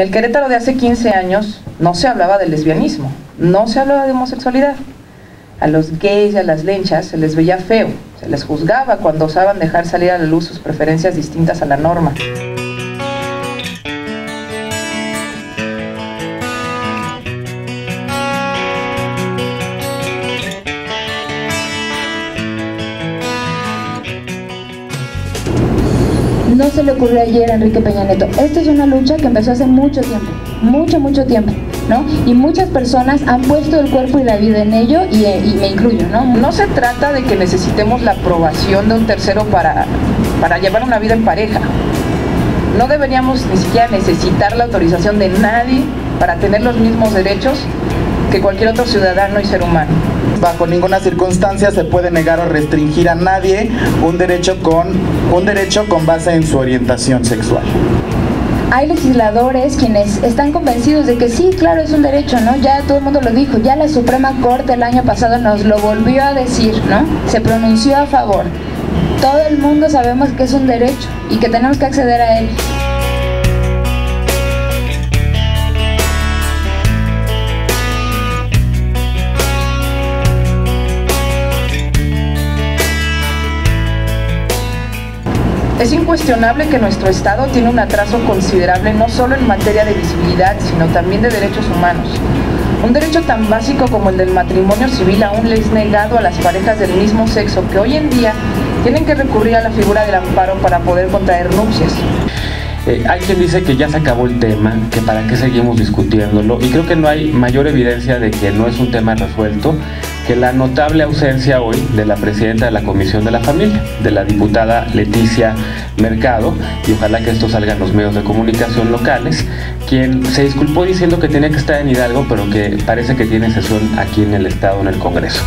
En el Querétaro de hace 15 años no se hablaba de lesbianismo, no se hablaba de homosexualidad. A los gays y a las lenchas se les veía feo, se les juzgaba cuando osaban dejar salir a la luz sus preferencias distintas a la norma. No se le ocurrió ayer a Enrique Peña Nieto. Esta es una lucha que empezó hace mucho tiempo, mucho, mucho tiempo, ¿no? Y muchas personas han puesto el cuerpo y la vida en ello y, y me incluyo, ¿no? No se trata de que necesitemos la aprobación de un tercero para, para llevar una vida en pareja. No deberíamos ni siquiera necesitar la autorización de nadie para tener los mismos derechos que cualquier otro ciudadano y ser humano. Bajo ninguna circunstancia se puede negar o restringir a nadie un derecho con, un derecho con base en su orientación sexual. Hay legisladores quienes están convencidos de que sí, claro, es un derecho, ¿no? Ya todo el mundo lo dijo, ya la Suprema Corte el año pasado nos lo volvió a decir, ¿no? Se pronunció a favor. Todo el mundo sabemos que es un derecho y que tenemos que acceder a él. Es incuestionable que nuestro Estado tiene un atraso considerable no solo en materia de visibilidad, sino también de derechos humanos. Un derecho tan básico como el del matrimonio civil aún le es negado a las parejas del mismo sexo que hoy en día tienen que recurrir a la figura del amparo para poder contraer nupcias. Eh, hay quien dice que ya se acabó el tema, que para qué seguimos discutiéndolo, y creo que no hay mayor evidencia de que no es un tema resuelto que la notable ausencia hoy de la presidenta de la Comisión de la Familia, de la diputada Leticia Mercado, y ojalá que esto salga en los medios de comunicación locales, quien se disculpó diciendo que tenía que estar en Hidalgo, pero que parece que tiene sesión aquí en el Estado, en el Congreso.